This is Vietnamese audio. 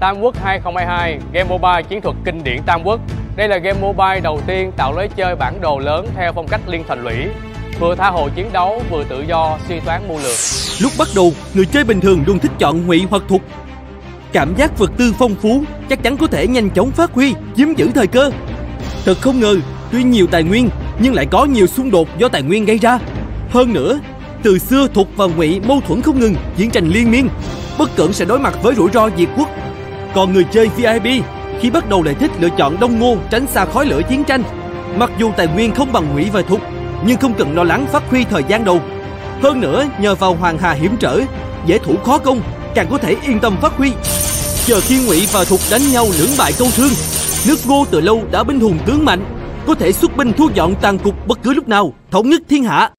Tam Quốc 2022, game mobile chiến thuật kinh điển Tam Quốc. Đây là game mobile đầu tiên tạo lối chơi bản đồ lớn theo phong cách liên thành lũy, vừa tha hồ chiến đấu vừa tự do suy toán mưu lược. Lúc bắt đầu, người chơi bình thường luôn thích chọn ngụy hoặc thục. Cảm giác vật tư phong phú chắc chắn có thể nhanh chóng phát huy, chiếm giữ thời cơ. Thật không ngờ, tuy nhiều tài nguyên nhưng lại có nhiều xung đột do tài nguyên gây ra. Hơn nữa, từ xưa thục và ngụy mâu thuẫn không ngừng, chiến tranh liên miên. Bất cẩn sẽ đối mặt với rủi ro diệt quốc. Còn người chơi VIP khi bắt đầu lại thích lựa chọn đông ngô tránh xa khói lửa chiến tranh. Mặc dù tài nguyên không bằng hủy và thục, nhưng không cần lo lắng phát huy thời gian đầu. Hơn nữa, nhờ vào hoàng hà hiểm trở, dễ thủ khó công, càng có thể yên tâm phát huy. Chờ khi ngụy và thục đánh nhau lưỡng bại câu thương, nước ngô từ lâu đã binh hùng tướng mạnh, có thể xuất binh thu dọn tàn cục bất cứ lúc nào, thống nhất thiên hạ.